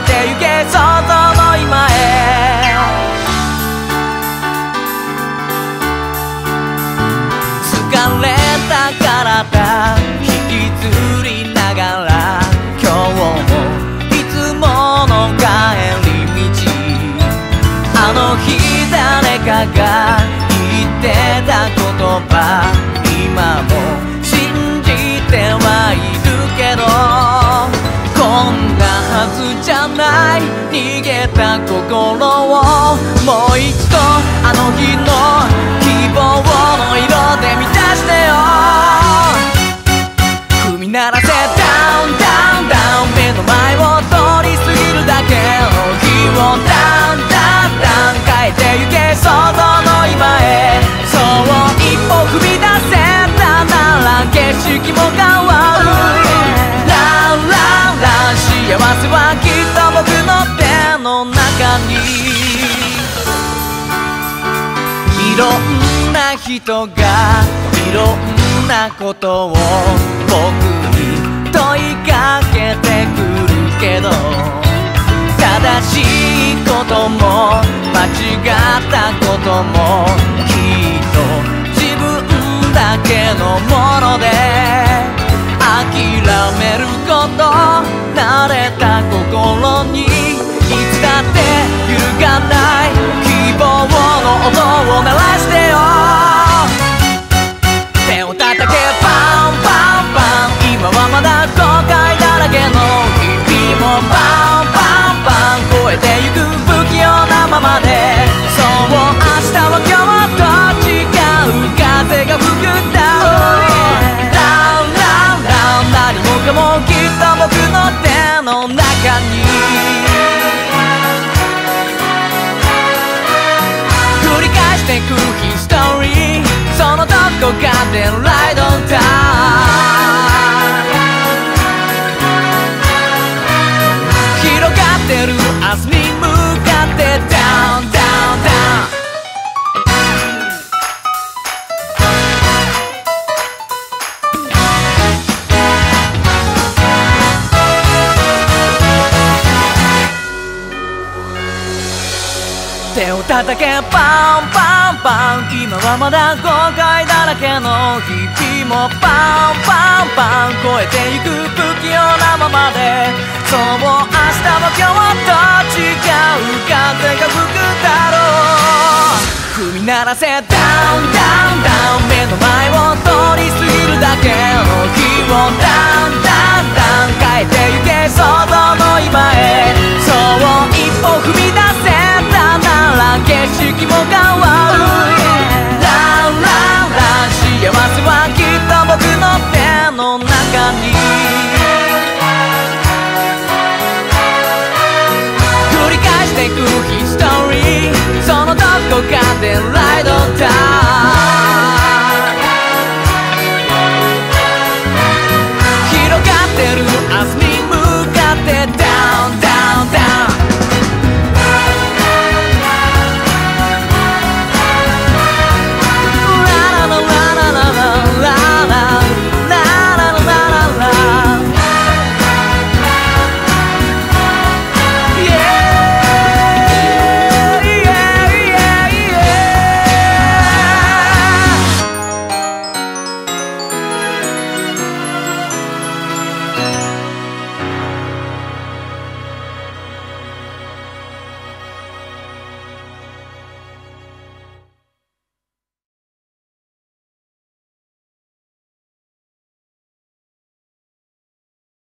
えてゆけそうと思いま疲れた体引きずりながら。今日もいつもの帰り道。あの日誰かが言ってた言葉。今も逃げた心をもう一度あの日の希望の色で満たしてよの中にいろんな人がいろんなことを僕に問いかけてくるけど正しいことも間違ったこともきっと自分だけのもので諦めること慣れてくヒストリーそのどこかでライドンタイ広がってる明日に向かってダウンダウンダウン手を叩けパンパン。パン今はまだ後悔だらけの日々もパンパンパン超えてゆく不器用なままでそう明日も今日と違う風が吹くだろう踏み鳴らせダウンダウンダウン目の前を通り過ぎるだけの日をダウンダウンダウン変えてゆけ想像のこかで